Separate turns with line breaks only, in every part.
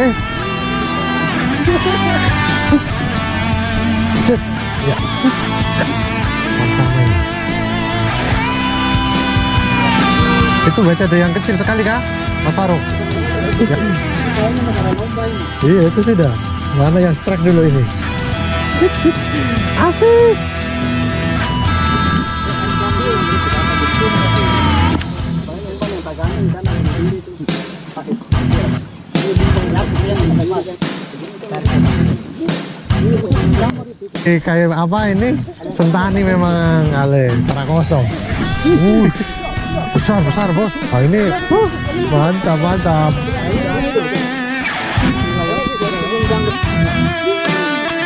Eh. Set. Ya. Sama ini. Itu berarti ada yang kecil sekali kah? Mas Faruk? Ya. Iya itu sudah. Mana yang strike dulu ini? Asik. Eh, kayak apa ini? Sentani memang ale, tanah kosong. Uh, besar besar bos. Nah, ini uh, mantap mantap.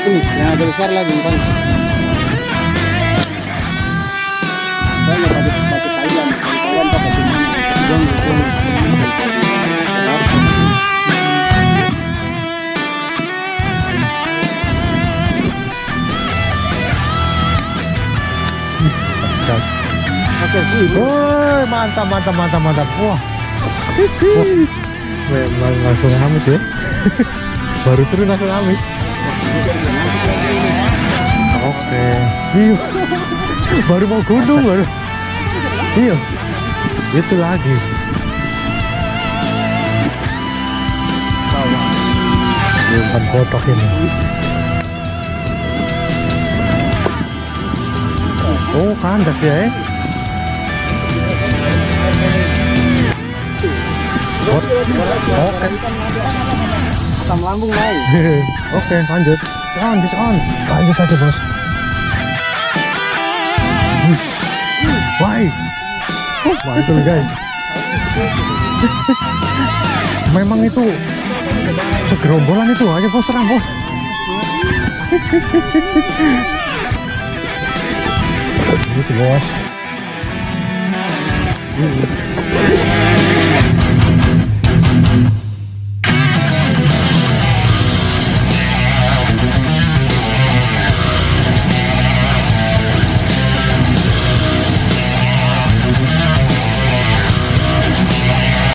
Ini yang besar lagi kan.
Woi, mantap mantap mantap mantap. Wah. Wah. Memang langsung amis ya. Baru turun langsung amis. Oke. Iya. Baru mau gunung baru. Iya. Itu lagi. Bukan botok ini. Oh, kandas ya, eh. Oke.
Asam lambung naik.
Oke, lanjut. On, just on. Lanjut saja, bos. Wush. Why? Oh, mantul, guys. Memang itu segerombolan itu aja bos serang bos. Ini bos. Hmm.